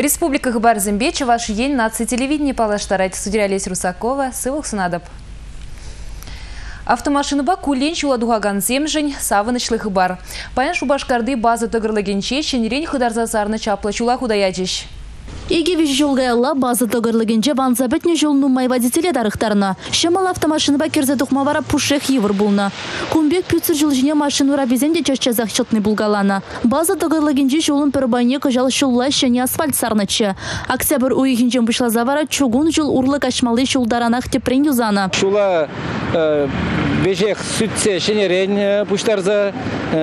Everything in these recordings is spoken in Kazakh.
Республика Габарзымбечи ваш ен наци телевидение палаштарать. Судья Олесь Русакова, сывок сунадып. Автомашиныба кулен чуладугаган земжень савынычлых бар. Паян шубашкарды базы тыгырлыгенче ченерен хыдарзазарны чаплы чула худаяжиш. Иге виж жолгайла базы төгірлігінже банза бітне нумай водителе дарықтарына. Шымал автомашины ба керзе тухмавара пушех евр булна. Кумбек пюцер жол жіне машину рабизенде чашчазақ булгалана. База төгірлігінже жолын пербайне кыжал шулла шене асфальт сарнычы. Октябрь уйхинчен бышла завара чугун жол урлы кашмалы шулдаранах тепрен юзана. Шула э, бежех сүтсе шенерен пуштарза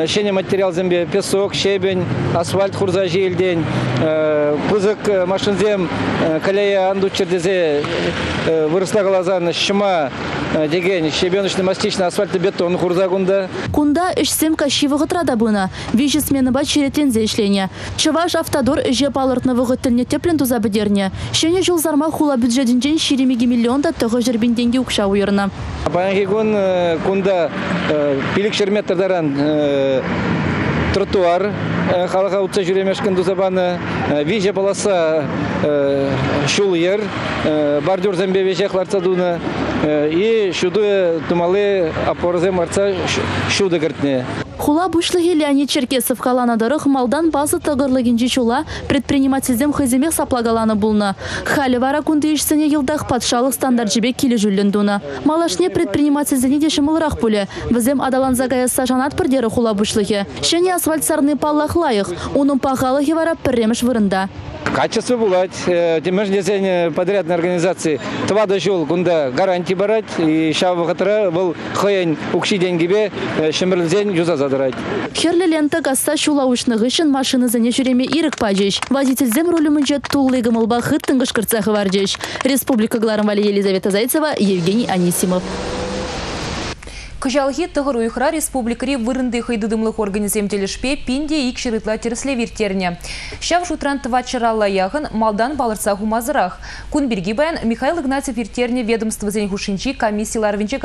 шене материал зембе песок, щебень, асфальт хурза желден, пызык машинзем каляя анду чердезе выросла глаза шыма деген щебеночный мастичный асфальты бетон хурзагунда. Кунда ишсем кашивы гытрада буна. Вижи смены ба черетензе ишления. Чаваш автодор же палыртны вғыттылне теплен туза бідерне. Шене жыл зарма хула бюджетінжен шеремеге миллионда тұғы жербен денге ұқша уйырна. Баянги күн кунда пилик шерметтердаран тротуар халыға утса жүремешкен дузабаны виже баласа шул ер бордюр зембе веже хларцадуна и шуды тумалы опорзе марца шуды гертне Хула бушлығы Леонид Черкесов қаланадырық малдан базы тығырлығын чула предпринимательзем хыземек саплагаланы бұлны. Халі вара күнді ішсіне елдақ патшалық стандарт жібек келі жүлін дуны. Малашне предпринимательзіне де шымылырақ бұлі. Візем адалан загаяса жанат пірдері хула бушлығы. Шене асфальт сарны паллах лайық. Оның пағалығы вара пірреміш. Качество булать. Темеш десен подрядной организации. Това дошел кунда гарантии барать. И шав хатра был хаян укши деньгибе шемрлзен юза задырать. Херлі лента гасса шулауышнығы үшін машины зәне жүреме ирік мүнжет туллығы мылба хыттың ғышқырцағы бар жеш. Республика Гларымвали Елизавета Зайцева, Евгений Анисимов. Кыжалхи тұғыр ұйқыра республикари вырынды қайдыдымлық организем телешпе пинде ик шырытла терсле вертерне. Шав шутран тывачыралла яғын малдан балырса хумазырақ. Кун бірге баян Михаил Игнатьев вертерне ведомство зен хушинчи комиссиялар венче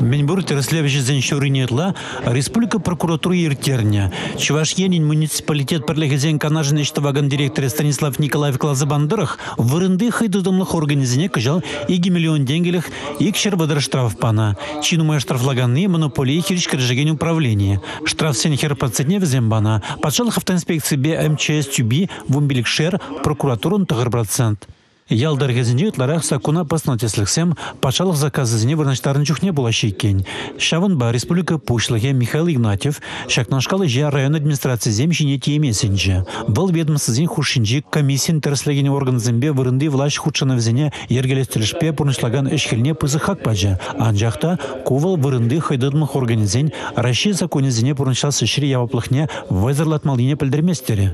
калашырыш. Менбур тереслевичі зеншуринетла республика прокуратуры ертерня. Чувашьенин муниципалитет перлегезен канажын ваган директоры Станислав Николаев Клазабандырах вырынды хайдудымлық организіне кыжал 2 миллион денгелих икшер выдыр штраф пана. Чинумая штрафлаганны монополии хириш крыжеген управление. Штраф сен хер процентне візем бана. Патшалық автоинспекции Б МЧС Тюби вумбиликшер прокуратурын тұғыр процент. Ялдар кезінде ұтларақ сакуна паснатесліксем пачалық заказызіне вырнаштарын чухне була шейкен. Шавынба республика пушлығы Михаил Игнатьев шакнашқалы же район администрации зем жіне тиемесінже. Бұл ведомствозен хушинжи комиссиян тәріслеген органзымбе вырынды влаш худшановзіне ергелестілішпе пұрнышлаган эшхелне пызы хак баджа. Анжақта кувал вырынды хайдыдмых организен Россия законезіне пұрнышасы шире яваплықне вайзарлатмалыне пілдірместері.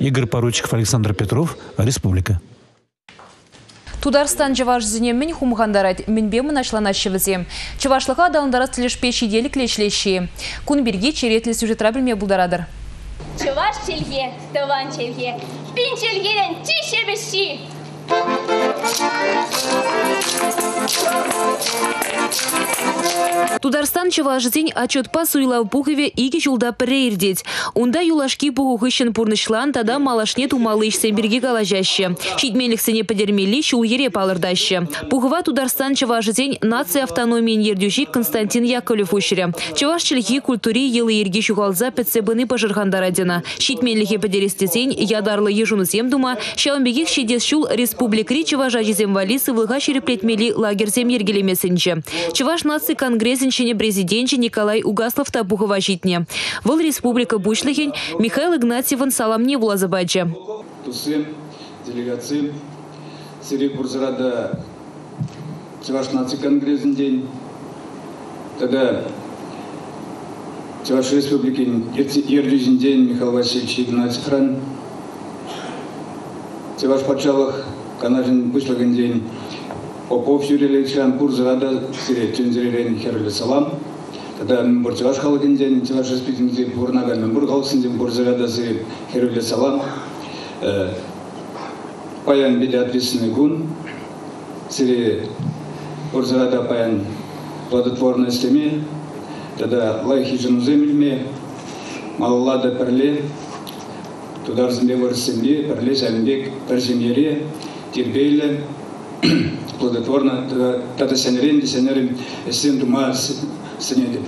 Игорь Поручиков, Александр Петров, Республика. Тударстан жаваш зінемін хумғандарад мінбемін ашланашшывызе. Чавашлыға адалындарас тілішпе шиделік лешлеші. Күн бірге черетлі сюжетра білме бұлдарадыр. Чаваш челге, таван челге, пин челгерен тише беші. Тударстан чыважызень отчетпа суйлав пухове иге жулда пірейрдет. Унда юлашки пухухышын пурнышлан тада малашне тумалы ишсенберге калажаще. Шитмеліксіне падермели шул ере палырдаще. Пухова Тударстан чыважызень нация автономиен ердюжик Константин Яковлев ушире. Чываш чилхи культури елы ерге шугалза пәтсебіні пажырхандарадина. Шитмеліхе падерестезень ядарлы ежунызем дума, шаумбегих шидес шул республикри Чуважа земвалисы влыга череплетмели лагерь земергелемесенче. Чуваш нации конгрессенчине президентче Николай Угаслов Табухова. Вол республика Бучлыхень Михаил Игнатьеван Саламне влазабаджа. Тусы, делегации, Сирий Бурзрада, нации конгрессен день, тогда Чеваш республики Ердюзин день Михаил Васильевич Игнатьев Ран, Чуваш Пачалах, Канажин Бушлихин день. Попов Юрий Ильичан Пурзарада сире тюнзерелен херлі салам. Тада мен бір чаваш халығын ден, чаваш респектің ден бұрнаған мен бір халықсын ден Пурзарада сире херлі салам. Паян беде ответственный гун. Сире Пурзарада паян плодотворное стеме. Тада лайхи жену земельме. Малалада перле. тударсынбе вырысынбе пірле сәлімбек бір семьере терпейлі плодотворно тата сенерен десенерен сен дума сынеде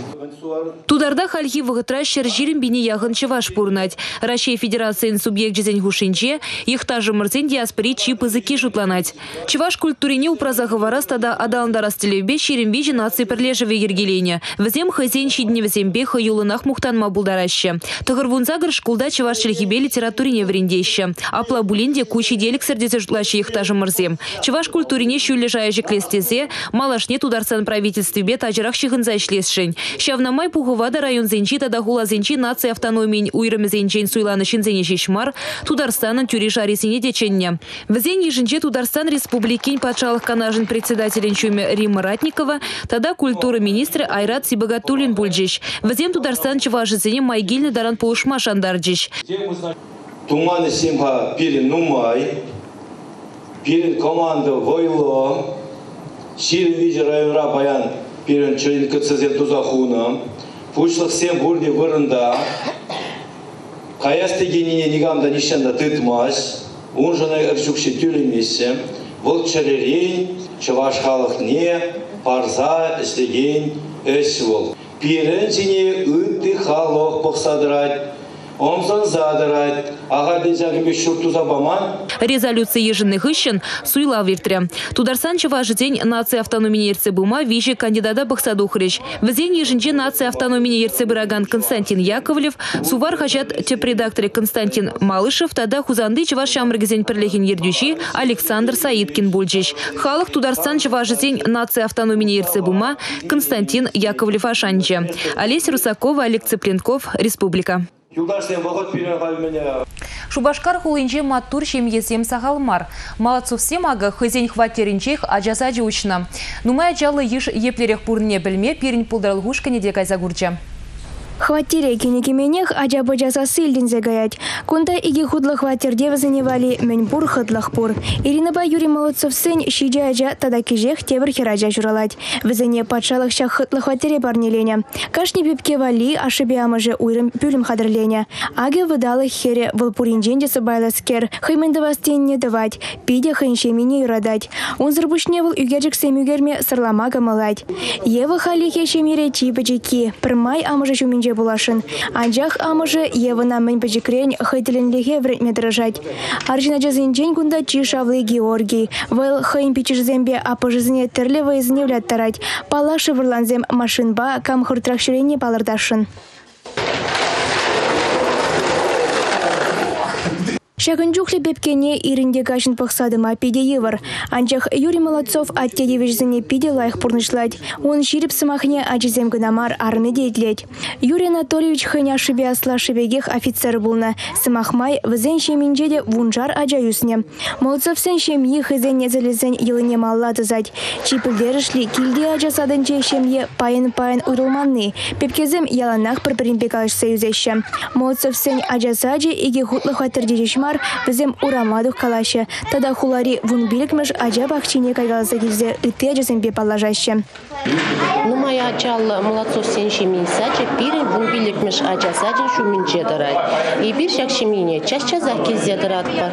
Тударда хальхи вғытра шәржирін біне яғын чываш пурнать. Россия Федерациян субъект жезен хушинче, их тажы мырзен диаспори чип ызыки шутланать. Чываш культурине упразағы варас тада адалындара стилевбе шерінбе нации пірлежеве ергелене. Візем хызен шидне візембе хаюлынақ мухтанма булдараще. Тұғыр вунзагыр шкулда чываш челхибе литературине врендеще. Апла булинде кучи делік сірдесі жутлаще их тажы мырзем. Чываш культурине шүлі жая жеклестезе, малашне тударсан правительстве тажырақ шығынза ішлесшін. Шавнамай пухывада Район зенчи тада хула зенчи нация автономиин уйрымы зенчен суйланы шинзене шешмар Тударстанын тюри жарисине деченне. Візен ежінче Тударстан республикин патшалық канажын председателен чуме Ратникова, тада культура министрі Айрат Сибагатулин бульджиш. Візен Тударстан майгильны даран. Туманы симха нумай, войло, баян пирен чөйін кітсізен тузахуна, пушлық сен бурди вырында, каясты генине нигамда нишанда тытмас, он жана ыржукши тюлемесе, бұл чәререй, чываш халық не, парза істеген өс бол. Пирен жіне үтті халық бұқсадырат, Резолюция еженых ищен суйла виртре. Тударсанчева ожидень нации автономии Ерцебума вижи кандидата Бахсадухрич. В день еженже нации автономии ерцы Константин Яковлев, сувар хачат тепредакторе Константин Малышев, тогда хузанды чевашам регзень прилехин ердючи Александр Саидкин Бульджич. Халах Тударсанчева же день нации автономии Ерцебума Константин Яковлев Ашанче. Олесь Русакова, Олег Цыпленков, Республика. Шубашкар хулинче матур шемьесем сахалмар. Малацов семага хызень хватеринчех ажазаджи учна. Нумая жалы еш еплерех пурне білме перін пулдарылгушкане де кайзагурча. Хватире кенекеменех ажабы жазасы илдензе гаять. Кунда иги худлы хватирде вали мен бур хыдлых бур. Ирина ба Юрий Молодцов сын шиджа ажа тада кижех тебір хеража журалать. Візіне патшалық шах хытлы хватире барнелене. Кашни бепке вали ашыбе амыжы уйрым пюлім хадырлене. Аге выдалы хере вылпуринженде сыбайласкер. Хыйменді не давать. Пиде хынше мине юрадать. Он зарбушне выл үгерджік семюгерме сырлама гамалать. Евы хали хешемире чипы Пырмай амыжы жумин же булашын. Анжақ амыжы евына мен бәжікрен хайтіленліге вретме дрожать. Аржина жазынчен күнда чишавлы Георгий. Выл хайн пичізембе апыжызыне тірлі вайызыне тарать. Палашы вырланзем машинба кам хұртрақшырене. Шагын жүхлі бепкене ирінде гашын пықсадыма пиде евір. Анчах Юрий Молодцов аттедевежзіне пиде лайық пұрнышлать. Он ширип сымахне ачызем гынамар арны дейтлет. Юрий Анатольевич хыня шыбе асла шыбегех офицер булна. Сымахмай візен шеминже де вунжар ача юсне. Молодцов сен шемьи хызен незелезен йылыне малла тызать. Чипілдерішли килде ача садынче шемье пайын-пайын уйрылманны. Пепкезем яланах пірпірін пекалыш союзеще. Молодцов сен ача саджи иге хутлы хатыр Пар візем урамадух калашы. Тада хулари вун билікміш ажа бақчине кайгаласа кезде үтте ажасынбе палажаще. Моя чалла молодцов сенши минсача пирин вун билікміш ажа саджин шу минче дарай. И бир шак шимине час чаза кезде даратпа.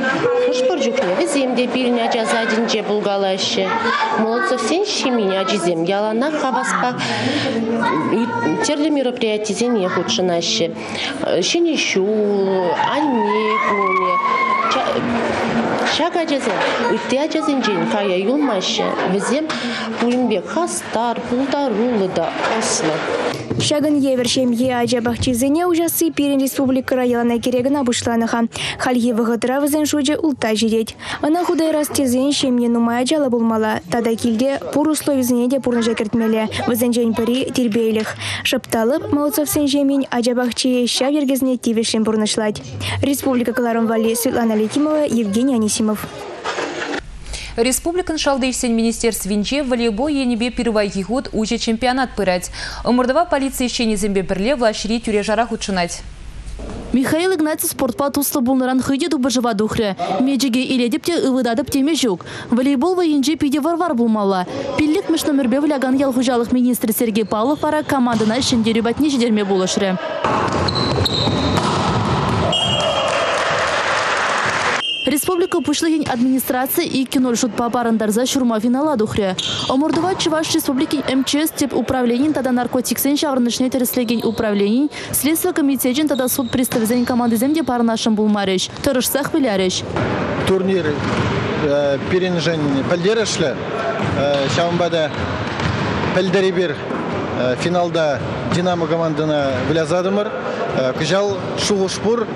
Хышпыр жүкне віземде пирин ажа саджинче булгалаще. Молодцов сенши мине ажизем ялана хабаспа терлі мероприятизен не худшынаще. Шене шу, ане, Шага жазен, үтте жазен жен кая юлмашы, візем пулінбек хастар, пулдарулы да ослы. Шагын евершем е ажа бахчизене ужасы Перен республика района керегін абышланыха. Халье вғытыра візен шуджы улта жирет. Ана худай растезен шемне нумай ажалы болмала. Тада килде пур условизіне де пурны жакертмеле. Візен жен піри тербейліх. Шыпталып, молодцов сен жемень ажа бахчи ща вергезне тивешен пурнышлать. Республика Каларом Вали Светлана Летимова, Евгений Анисимов. Республикан шалдейсен министерств винче волейбол енебе первайги год уча чемпионат пырать. Омырдава полиция еще не зембе влашри тюре жарах учынать. Михаил Игнатьев спортпа туслы булныран хыйде дубыжыва духры. Меджеге иледіп те ывыдадып теме жүк. Волейбол военже пиде варвар булмалла. Пиллик мышнымырбе вляган ялхужалық министр Сергей Павлов пара командына ішінде рюбатне жедерме булышры. Республика пушлыгин администрация и киноль шутпа барандарза шурма финала духре. Омурдува Чуваш Республики МЧС теп управлений тада наркотиксен шаврнышне тереслеген управлений, следствие комитетин тада суд приставзен команды земде парнашым булмарыш. Тырышсах билярыш. турнир э, перенжен пәлдерішлі шамбада пәлдері бір э, финалда динамо командына влязадымыр күжал шуғышпур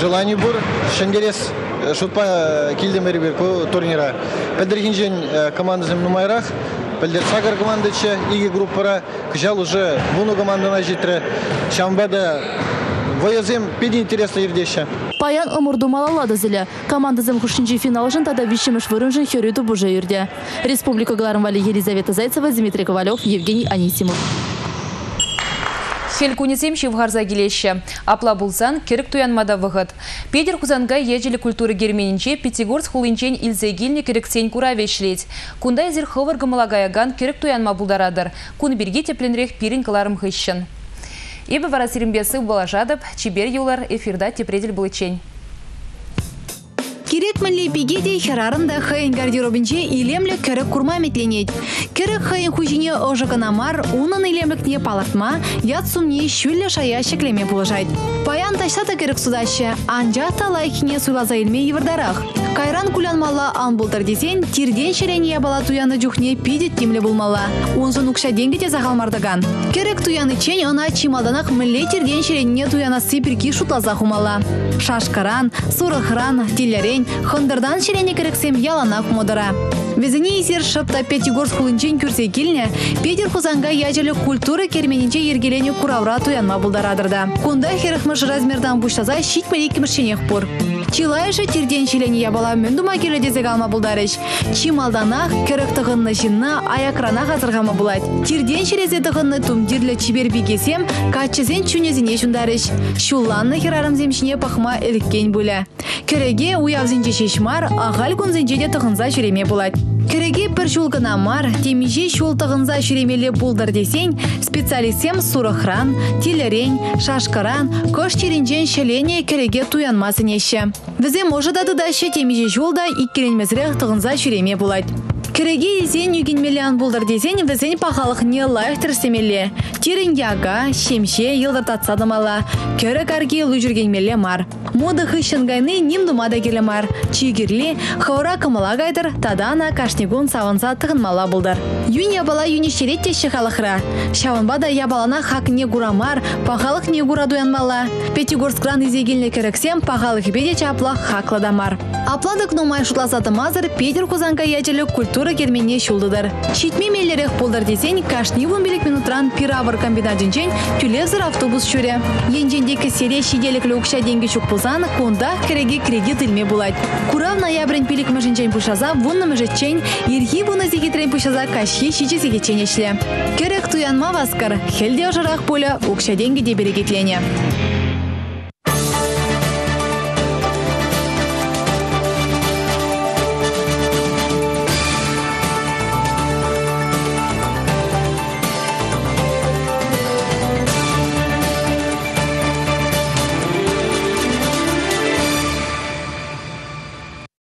желание бур шенгерес шутпа килдемери бир турнира пәлдергенжен командасым нумайрах пәлдер сагар командачы иги группара күжал уже вуну командына житре шамбада воязем педи интересно ердеща Паян ымырду малалады зілі. Командазым хушинчи финал жын тада вишіміш вырынжын херюду бұжы ерде. Республика Галармвали Елизавета Зайцева, Дмитрий Ковалев, Евгений Анисимов. Хелькунесем шевгарза келеші. Апла булсан керік туянмада вғыт. Педер Кузанга ежелі культуры герменінче Пятигорск хулинчен илзегилне керіксен кура вешлет. Кундай зір хывыр гымалагаяган керік туянма булдарадыр. Кун бірге тепленрех пирин кыларым хыщын. Ебі вара сирімбесі болажадып, чибер юлар эфирда тепредель бұлычень. Керек мәлі бегеде херарында хайын гардеробінче илемлі кірі курма метленет. Кірі хайын хужине ожығынамар, унын илемлікне палартма, ят сумне шүлі шая шеклеме бұлажайд. Паян таштата керек судашы, анжақта лайкіне суйлаза илме евірдарақ. Кайран кулянмала ан бұлтыр десен, тирден шерене бала туяны жүхне пидет темлі болмала. Онсын ұқша денгі те мардаган. Керек туяны чен ана чималданақ мүлле тирден шерене туяна сыпірки шутлаза хумала. Шашкаран, сурықран, телерен, хындырдан шерене керексем ялана хумодыра. Везіне есер шыпта Пятигорск хулынчен күрсе келіне, Петер Хузанга ячелі культура керменінче ергелене куравра туянма бұлдарадырда. Кунда херіхмыш размердан бұштаза шитмелі кіміршенех бұр. Чилайшы тирден шелене ябала мөндума келі дезек алма бұлдарыш. Чималданақ, кірік тұғынны жинна, аякрана қазырғама бұлад. Тирден шерезе тұғынны тумдирлі чиберби кесем, качызен чунезіне шундарыш. Шулланны херарым земшіне пахма іліккен бұлі. Кереге уявзенче шешмар, ағал күнзенче де тұғынза жүреме бұлад. Кереге бір шулгына мар, темеже шул тұғынза жүремелі бұлдар десен, специалистем сурахран, телерен, шашқаран, көш теренжен шелене кереге туянмасын еші. Візе може дады дашы темеже жолда иккеренмезірек тұғынза жүреме бұлад. Кереге езен югенмелян бұлдар десен, візен пахалық не лайық тірсемелі. Терін яга, шемше, елдататсадымала, көрі карге лүжіргенмелі мар. Мода хыщын гайны ним думада келі мар. Чигірлі, хаура кымала гайдыр, тадана кашнигун саванса тығынмала бұлдар. Юн ябала юнештерет теші халықра. Шаванбада ябалана хак не гурамар, пахалық не гура дуянмала. Пятигорскран изегеліне керексем, пахалық беде чапла хакладамар. Апладык номай шутласаты мазыр, Петер Кузанка ячелі культура керменне шулдыдыр. Шитме мелерек болдар десен, кашни билік минутран пиравыр комбинатынчен тюлезір автобус шүре. Енжендегі сере шиделіклі ұқша денге чук болсан, конда кереге кредит илме булать. Курав ноябрен пилік mëжінчен пушаза, вунны mëжетчен, ерхи вуны зегетрен пушаза кашхи шичи зегеченешле. Керек туянма васкар, хелде ожырах поля ұқша денге де берекетлене.